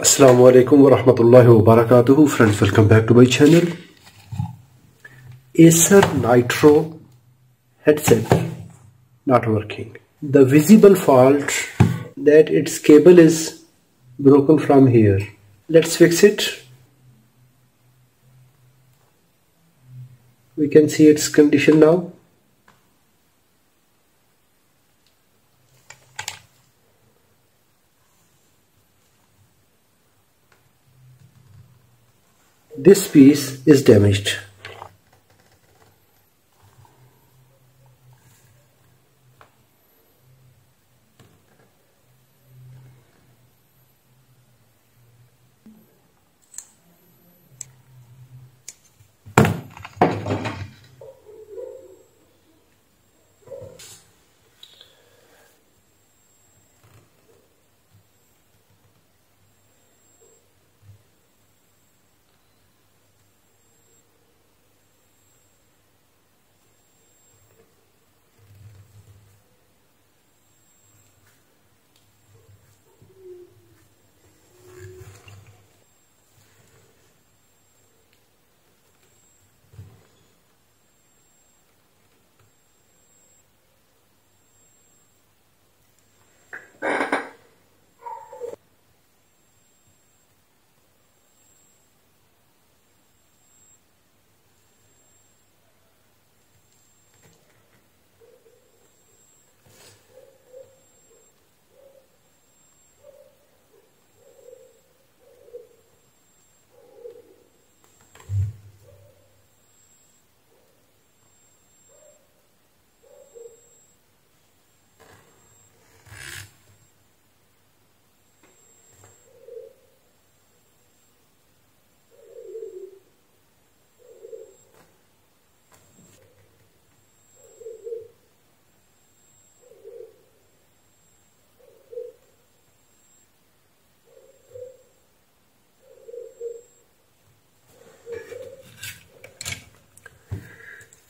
Assalamu alaikum wa rahmatullahi wa barakatuhu. Friends welcome back to my channel. Acer Nitro headset not working. The visible fault that its cable is broken from here. Let's fix it. We can see its condition now this piece is damaged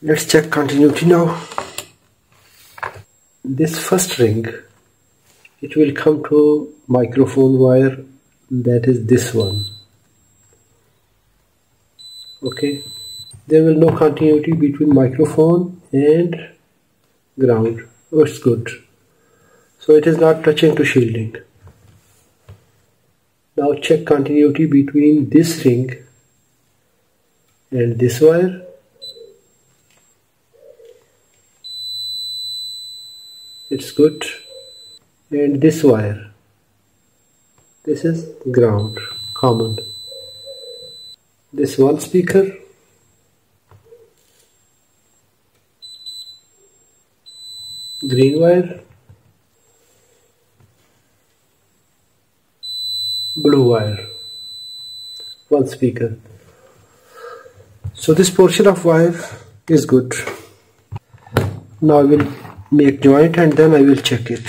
let's check continuity now this first ring it will come to microphone wire that is this one. Okay. There will no continuity between microphone and ground. Oh it's good. So it is not touching to shielding. Now check continuity between this ring and this wire it's good. And this wire. This is ground common. This one speaker. Green wire. Blue wire. One speaker. So this portion of wire is good. Now I will make joint and then I will check it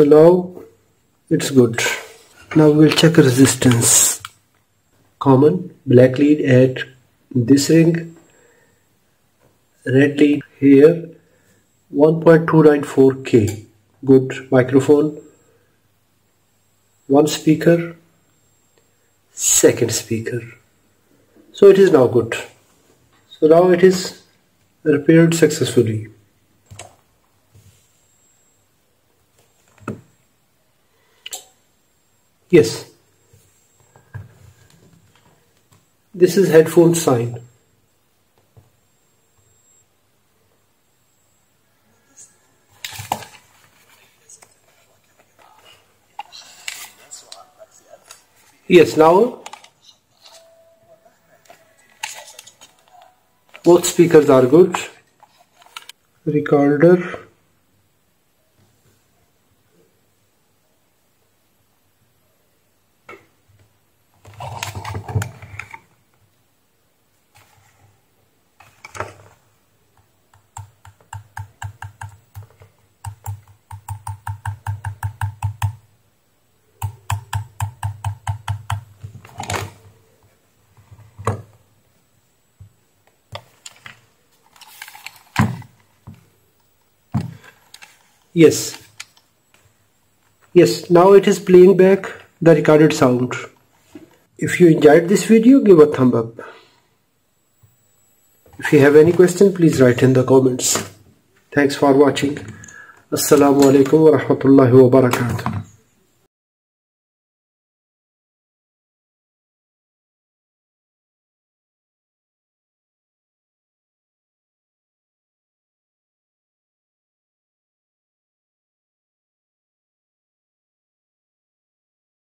so now it's good. Now we'll check resistance. Common black lead at this ring red lead here 1.294k good. Microphone one speaker second speaker. So it is now good. So now it is repaired successfully yes. This is headphone sign. Yes, now? Both speakers are good. Recorder yes. Yes now it is playing back the recorded sound. If you enjoyed this video give a thumb up. If you have any question please write in the comments. Thanks for watching. Assalamu alaikum wa rahmatullahi wa barakatuh